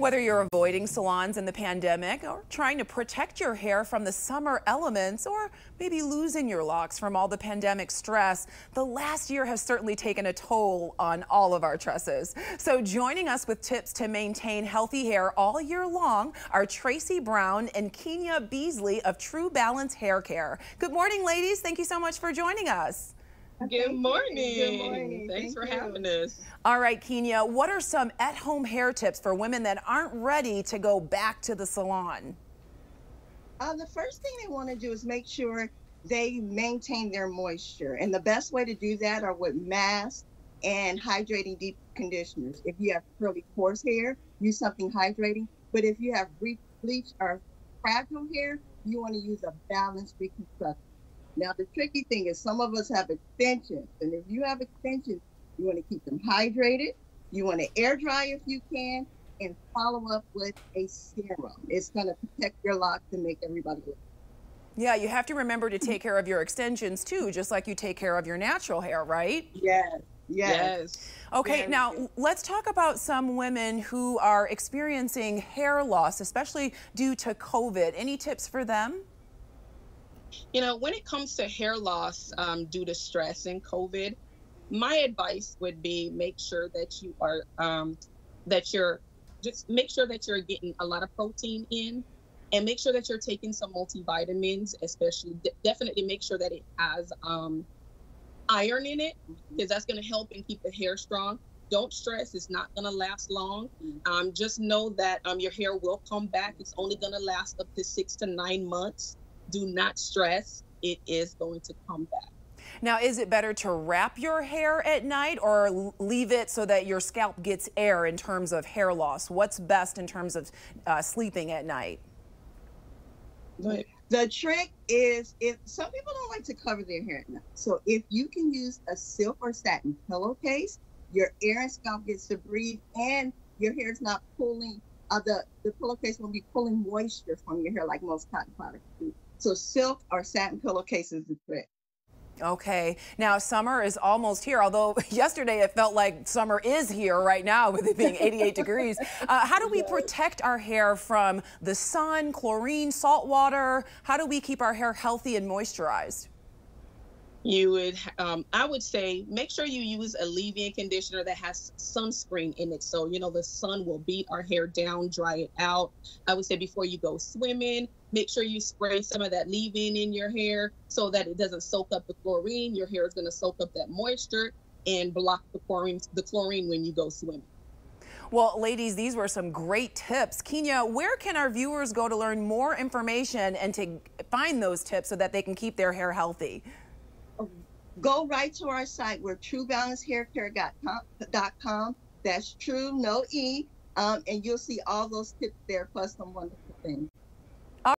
Whether you're avoiding salons in the pandemic or trying to protect your hair from the summer elements or maybe losing your locks from all the pandemic stress, the last year has certainly taken a toll on all of our tresses. So joining us with tips to maintain healthy hair all year long are Tracy Brown and Keinya Beasley of TRU Balance Hair Care. Good morning, ladies. Thank you so much for joining us. Good morning. Good morning. Thanks Thank for you. having us. All right, Keinya, what are some at-home hair tips for women that aren't ready to go back to the salon? Uh, the first thing they want to do is make sure they maintain their moisture. And the best way to do that are with masks and hydrating deep conditioners. If you have curly coarse hair, use something hydrating. But if you have bleached or fragile hair, you want to use a balanced reconstruction. Now, the tricky thing is some of us have extensions. And if you have extensions, you want to keep them hydrated. You want to air dry if you can and follow up with a serum. It's going to protect your locks and make everybody look. Yeah, you have to remember to take care of your extensions too, just like you take care of your natural hair, right? Yes. Yes. yes. Okay, now let's talk about some women who are experiencing hair loss, especially due to COVID. Any tips for them? You know, when it comes to hair loss um, due to stress and COVID, my advice would be make sure that you are um, that you're just make sure that you're getting a lot of protein in and make sure that you're taking some multivitamins especially de- definitely make sure that it has um, iron in it because that's going to help and keep the hair strong. Don't stress it's not going to last long. Um, just know that um, your hair will come back. It's only going to last up to six to nine months do not stress. It is going to come back. Now, is it better to wrap your hair at night or leave it so that your scalp gets air in terms of hair loss? What's best in terms of uh, sleeping at night? The trick is if some people don't like to cover their hair at night. So if you can use a silk or satin pillowcase, your air and scalp gets to breathe and your hair is not pulling uh, the, the pillowcase will be pulling moisture from your hair like most cotton products do. So silk or satin pillowcases is trick. Okay. Now, summer is almost here, although yesterday it felt like summer is here right now with it being 88 degrees. Uh, how do we protect our hair from the sun, chlorine, salt water? How do we keep our hair healthy and moisturized? You would um, i would say make sure you use a leave-in conditioner that has sunscreen in it so you know the sun will beat our hair down dry it out i would say before you go swimming make sure you spray some of that leave-in in your hair so that it doesn't soak up the chlorine your hair is going to soak up that moisture and block the chlorine the chlorine when you go swimming well, ladies, these were some great tips. Keinya, where can our viewers go to learn more information and to find those tips so that they can keep their hair healthy? Go right to our site. We're trubalancehaircare.com. That's true, no E. Um, and you'll see all those tips there, plus some wonderful things.